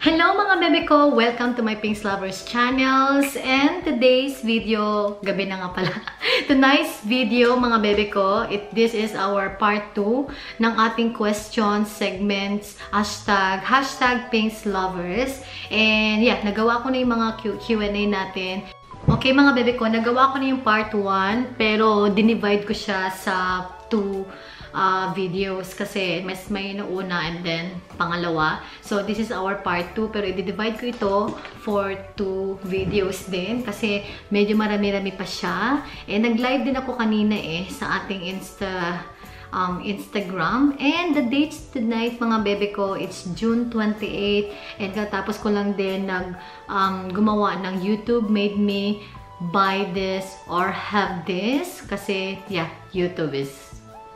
Hello mga bebe ko! Welcome to my Pinks Lovers channels and today's video, gabi na nga pala. Tonight's video mga bebe ko, it, this is our part 2 ng ating question segments hashtag, hashtag Pinks Lovers. And yeah, nagawa ko na yung mga Q&A natin. Okay mga bebe ko, nagawa ko na yung part 1 pero dinivide ko siya sa 2 uh, videos kasi mas may nauna and then pangalawa. So, this is our part 2 pero i-divide ko ito for 2 videos din kasi medyo marami-rami pa siya. And nag-live din ako kanina eh sa ating Insta um, Instagram. And the dates tonight, mga bebe ko, it's June 28. And katapos ko lang din nag um, gumawa ng YouTube Made Me Buy This or Have This. Kasi, yeah, YouTube is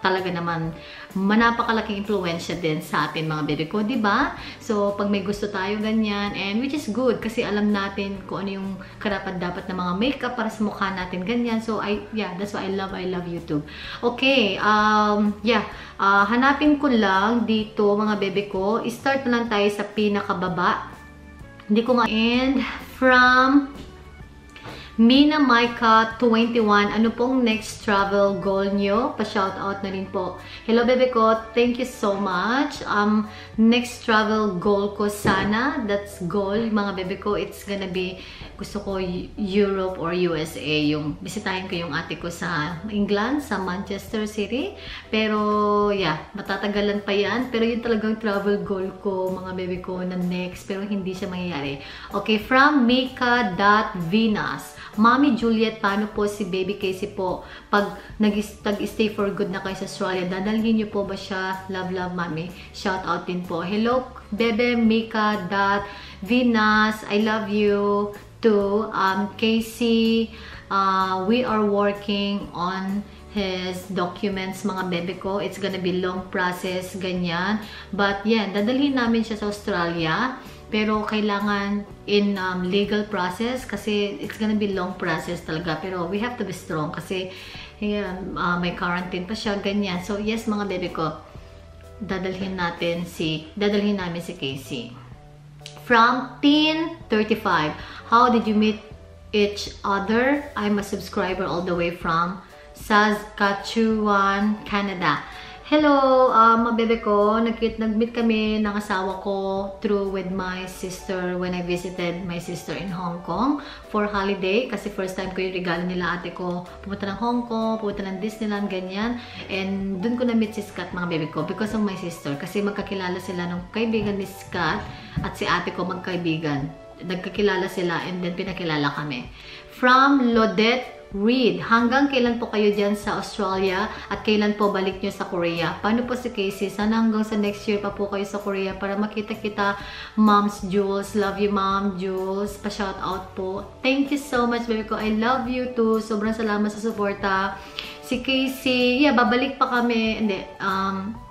talaga naman manapakalaking influensya din sa atin mga bebe ko, ba? So, pag may gusto tayo ganyan, and which is good kasi alam natin kung ano yung karapat dapat na mga makeup para sa mukha natin ganyan. So, I, yeah, that's why I love, I love YouTube. Okay, um, yeah, uh, hanapin ko lang dito mga bebe ko. Start na lang tayo sa pinakababa. Hindi ko nga, and from Mina Maika 21, ano pong next travel goal nyo? Pa-shoutout na rin po. Hello bebe ko, thank you so much. Um, next travel goal ko sana, that's goal, mga bebe ko, it's gonna be, gusto ko Europe or USA, yung bisitahin ko yung ate ko sa England, sa Manchester City. Pero, yeah, matatagalan pa yan. Pero yun talagang travel goal ko, mga bebe ko, na next. Pero hindi siya mangyayari. Okay, from Mika.Venus. Mommy Juliet, paano po si Baby Casey po pag nag-stay for good na kayo sa Australia? Dadalhin niyo po ba siya? Love, love, Mommy. Shout out din po. Hello, Bebe Mika dot Venus. I love you too. Um, Casey, uh, we are working on his documents, mga bebe ko. It's gonna be long process, ganyan. But, yeah, dadalhin namin siya sa Australia. Pero kailangan in um, legal process kasi it's gonna be long process talaga. Pero we have to be strong kasi yeah, uh, may quarantine pa siya, ganyan. So yes mga bebe ko, dadalhin natin si, dadalhin namin si Casey. From Teen 35, how did you meet each other? I'm a subscriber all the way from Saskatchewan, Canada. Hello, um, mga bebe ko. Nag-meet kami ng asawa ko through with my sister when I visited my sister in Hong Kong for holiday. Kasi first time ko yung regalo nila ate ko. Pumunta ng Hong Kong, pumunta ng Disneyland, ganyan. And dun ko na-meet si Scott, mga bebe ko, because of my sister. Kasi magkakilala sila ng kaibigan ni Scott at si ate ko magkaibigan. Nagkakilala sila and then pinakilala kami. From Lodette read. Hanggang kailan po kayo dyan sa Australia at kailan po balik nyo sa Korea? Paano po si Casey? Sana hanggang sa next year pa po kayo sa Korea para makita kita, Moms Jules. Love you, Mom Jules. Pa-shout out po. Thank you so much, baby ko. I love you too. Sobrang salamat sa suporta. Si Casey, yeah, babalik pa kami. Hindi, um,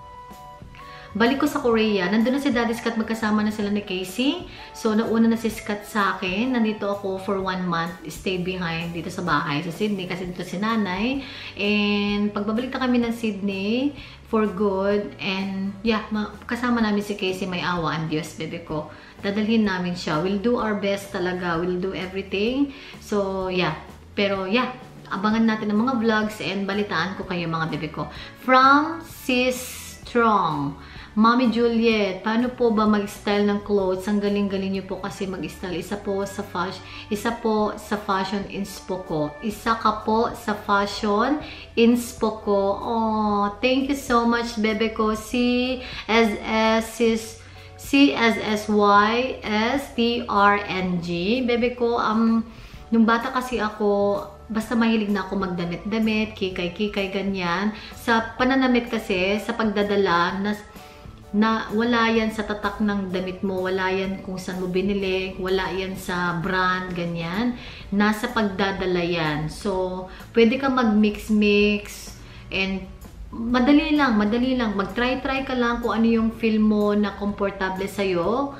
Balik ko sa Korea, nandun na si Daddy Scott, magkasama na sila ni Casey. So, nauna na si Scott sa akin. Nandito ako for one month, stayed behind dito sa bahay sa Sydney kasi dito si nanay. And pagbabalik na kami ng Sydney for good. And yeah, kasama namin si Casey, may awa ang Diyos, bebe ko. Dadalhin namin siya. We'll do our best talaga. We'll do everything. So, yeah. Pero yeah, abangan natin ang mga vlogs and balitaan ko kayo mga bebe ko. From Sis Strong. Mommy Juliet, paano po ba mag-style ng clothes? Ang galing-galing niyo po kasi mag-style. Isa po sa fashion, isa po sa fashion inspo ko. Isa ka po sa fashion inspo ko. Oh, thank you so much, bebe ko. C S S is C S S Y S T R N G. Bebe ko, um, nung bata kasi ako, basta mahilig na ako magdamit-damit, kikay-kikay, ganyan. Sa pananamit kasi, sa pagdadala, na na wala yan sa tatak ng damit mo, wala yan kung saan mo binili, wala yan sa brand, ganyan. Nasa pagdadala yan. So, pwede ka mag-mix-mix and madali lang, madali lang. Mag-try-try ka lang kung ano yung feel mo na komportable sa'yo.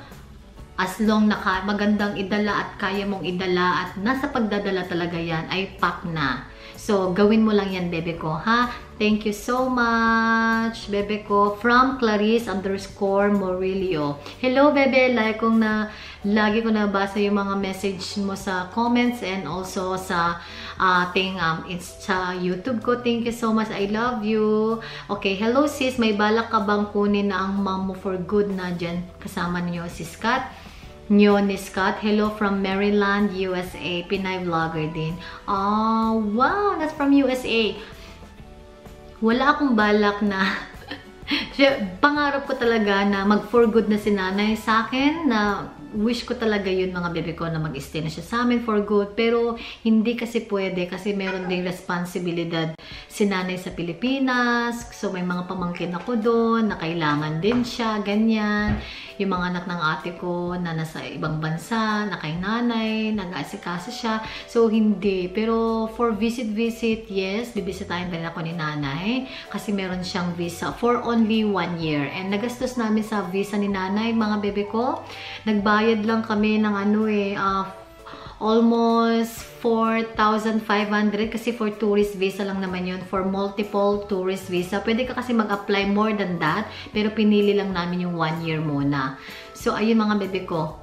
As long na ka, magandang idala at kaya mong idala at nasa pagdadala talaga yan, ay pack na. So, gawin mo lang yan, bebe ko, ha? Thank you so much, bebe ko. From Clarice underscore Morilio. Hello, bebe. Like kong na, lagi ko nabasa yung mga message mo sa comments and also sa ating um, sa YouTube ko. Thank you so much. I love you. Okay, hello sis. May balak ka bang kunin na ang mom mo for good na dyan? Kasama niyo si Scott. Nyoni Scott. Hello from Maryland, USA. Pinay vlogger din. Oh, wow! That's from USA. Wala akong balak na pangarap ko talaga na mag-for good na si nanay sa akin na wish ko talaga yun mga bebe ko na mag-stay na siya sa amin for good. Pero hindi kasi pwede kasi meron ding responsibilidad si nanay sa Pilipinas. So may mga pamangkin ako doon na kailangan din siya, ganyan. Yung mga anak ng ate ko na nasa ibang bansa, na kay nanay, nag-aasikaso siya. So hindi. Pero for visit-visit, yes, bibisitahin din ako ni nanay. Kasi meron siyang visa for only one year. And nagastos namin sa visa ni nanay, mga bebe ko. Nagbayad nagbayad lang kami ng ano eh, uh, almost 4,500 kasi for tourist visa lang naman yun. For multiple tourist visa. Pwede ka kasi mag-apply more than that. Pero pinili lang namin yung one year muna. So, ayun mga bebe ko.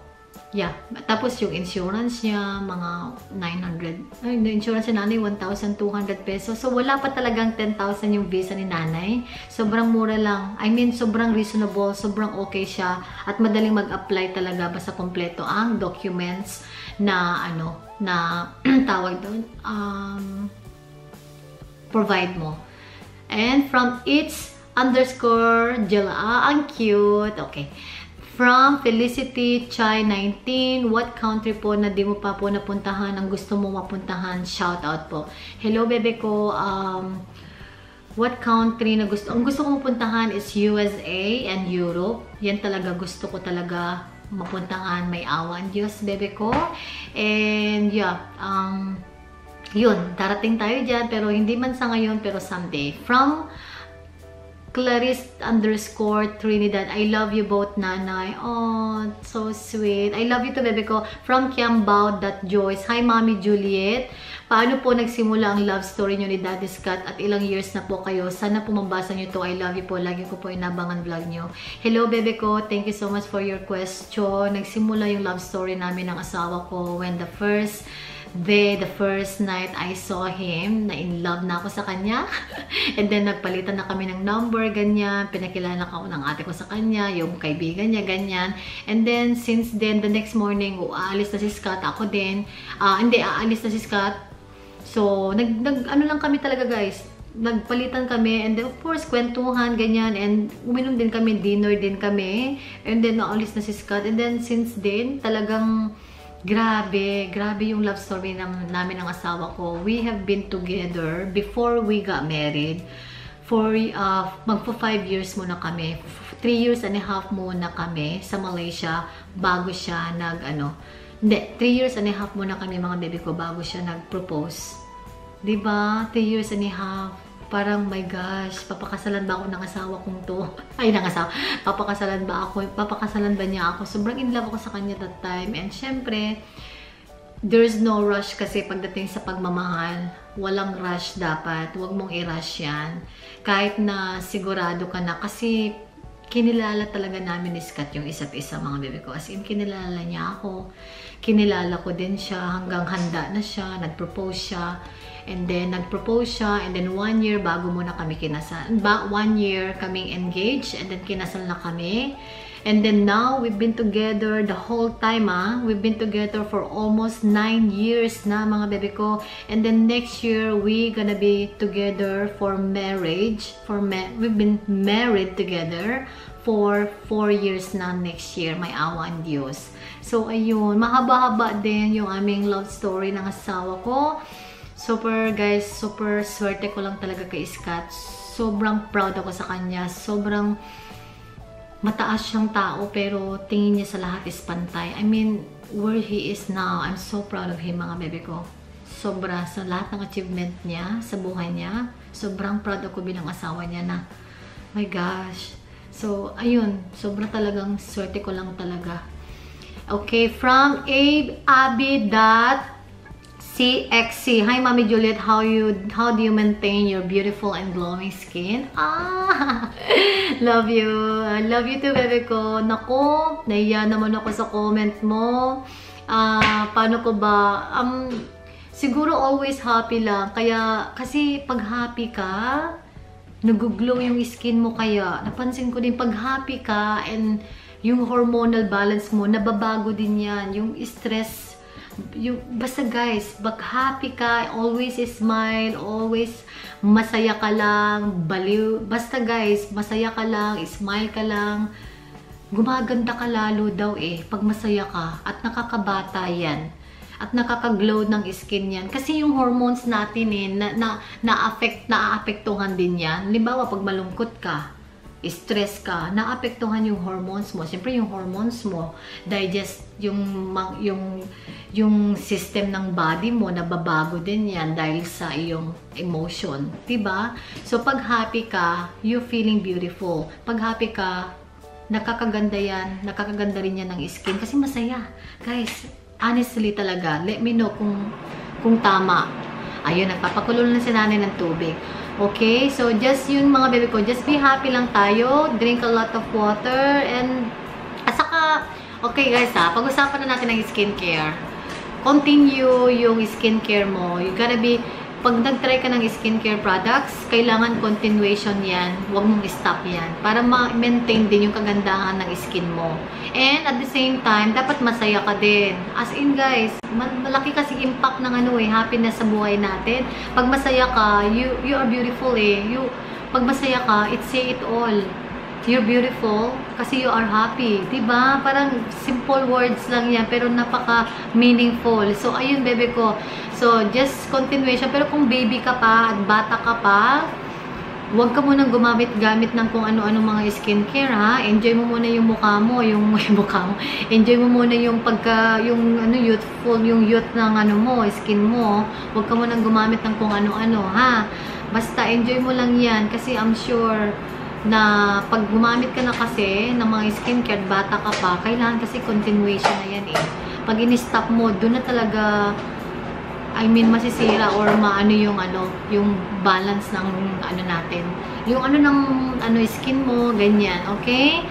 Yeah. Tapos yung insurance niya, mga 900. Ay, yung insurance ni nanay, 1,200 pesos. So, wala pa talagang 10,000 yung visa ni nanay. Sobrang mura lang. I mean, sobrang reasonable. Sobrang okay siya. At madaling mag-apply talaga basta kompleto ang documents na, ano, na tawag doon, um, provide mo. And from its underscore Jela, ah, ang cute. Okay. From Felicity Chai 19, what country po na di mo pa po napuntahan ang gusto mo mapuntahan? Shout out po. Hello bebe ko, um, what country na gusto, ang gusto ko mapuntahan is USA and Europe. Yan talaga gusto ko talaga mapuntahan. May awan Diyos bebe ko. And yeah, um, yun, darating tayo dyan, pero hindi man sa ngayon, pero someday. From Clarice underscore Trinidad. I love you both, nanay. Oh, so sweet. I love you to bebe ko. From Kiambao.joyce. Hi, Mommy Juliet. Paano po nagsimula ang love story nyo ni Daddy Scott at ilang years na po kayo? Sana po mabasa nyo to. I love you po. Lagi ko po inabangan vlog nyo. Hello, bebe ko. Thank you so much for your question. Nagsimula yung love story namin ng asawa ko when the first day, the first night I saw him, na in love na ako sa kanya. And then, nagpalitan na kami ng number, ganyan. Pinakilala ko ng ate ko sa kanya, yung kaibigan niya, ganyan. And then, since then, the next morning, aalis na si Scott, ako din. Uh, hindi, aalis na si Scott. So, nag, nag, ano lang kami talaga, guys nagpalitan kami and then of course kwentuhan ganyan and uminom din kami dinner din kami and then naalis na si Scott and then since then talagang Grabe, grabe yung love story ng, namin ng asawa ko. We have been together before we got married. For, uh, magpo 5 years muna kami. 3 years and a half muna kami sa Malaysia bago siya nag, ano, hindi, 3 years and a half muna kami mga baby ko bago siya nag-propose. Diba? 3 years and a half parang my gosh, papakasalan ba ako ng asawa kong to? Ay, ng asawa. Papakasalan ba ako? Papakasalan ba niya ako? Sobrang in love ako sa kanya that time. And syempre, there's no rush kasi pagdating sa pagmamahal. Walang rush dapat. Huwag mong i-rush yan. Kahit na sigurado ka na. Kasi kinilala talaga namin ni Scott yung isa't isa mga bebe ko. As in, kinilala niya ako. Kinilala ko din siya hanggang handa na siya. Nag-propose siya. And then, nag-propose siya. And then, one year bago muna kami kinasal. Ba, one year kaming engaged. And then, kinasal na kami. And then, now, we've been together the whole time, ah. We've been together for almost nine years na, mga bebe ko. And then, next year, we gonna be together for marriage. For ma We've been married together for four years na next year. May awa ang Diyos. So, ayun. Mahaba-haba din yung aming love story ng asawa ko. Super, guys, super swerte ko lang talaga kay Scott. Sobrang proud ako sa kanya. Sobrang mataas siyang tao pero tingin niya sa lahat is pantay. I mean, where he is now, I'm so proud of him, mga bebe ko. Sobra sa lahat ng achievement niya sa buhay niya. Sobrang proud ako bilang asawa niya na, my gosh. So, ayun, sobra talagang swerte ko lang talaga. Okay, from Abe Abby dot CXC. Hi, Mommy Juliet. How you how do you maintain your beautiful and glowing skin? Ah, love you. I love you too, bebe ko. Nako, naiya naman ako sa comment mo. Ah, paano ko ba? Um, siguro always happy lang. Kaya, kasi pag happy ka, nag-glow yung skin mo kaya. Napansin ko din, pag happy ka and yung hormonal balance mo, nababago din yan. Yung stress yung, basta guys, pag happy ka, always smile, always masaya ka lang, baliw. Basta guys, masaya ka lang, smile ka lang, gumaganda ka lalo daw eh, pag masaya ka, at nakakabata yan. At nakaka-glow ng skin yan. Kasi yung hormones natin eh, na, na, na-affect, na-apektuhan din yan. Halimbawa, pag malungkot ka, stress ka, naapektuhan yung hormones mo. Siyempre, yung hormones mo, digest yung, yung, yung system ng body mo, nababago din yan dahil sa iyong emotion. ba diba? So, pag happy ka, you feeling beautiful. Pag happy ka, nakakaganda yan, nakakaganda rin yan ng skin kasi masaya. Guys, honestly talaga, let me know kung, kung tama. Ayun, nagpapakulo na si nanay ng tubig. Okay? So, just yun mga baby ko. Just be happy lang tayo. Drink a lot of water. And, asaka, okay guys ha, pag-usapan na natin ng skincare. Continue yung skincare mo. You gotta be, pag nag-try ka ng skincare products, kailangan continuation yan. Huwag mong stop yan. Para ma-maintain din yung kagandahan ng skin mo. And at the same time, dapat masaya ka din. As in guys, malaki kasi impact ng ano eh, happiness sa buhay natin. Pag masaya ka, you, you are beautiful eh. You, pag masaya ka, it say it all. You're beautiful kasi you are happy. ba diba? Parang simple words lang yan pero napaka meaningful. So, ayun bebe ko. So, just continuation. Pero kung baby ka pa at bata ka pa, huwag ka munang gumamit-gamit ng kung ano-ano mga skincare ha. Enjoy mo muna yung mukha mo, yung, yung mukha mo. Enjoy mo muna yung pagka, yung ano, youthful, yung youth ng ano mo, skin mo. Huwag ka munang gumamit ng kung ano-ano ha. Basta enjoy mo lang yan kasi I'm sure na pag gumamit ka na kasi ng mga skincare, bata ka pa, kailangan kasi continuation na yan eh. Pag in-stop mo, doon na talaga I mean, masisira or maano yung ano, yung balance ng ano natin. Yung ano ng ano skin mo, ganyan, okay?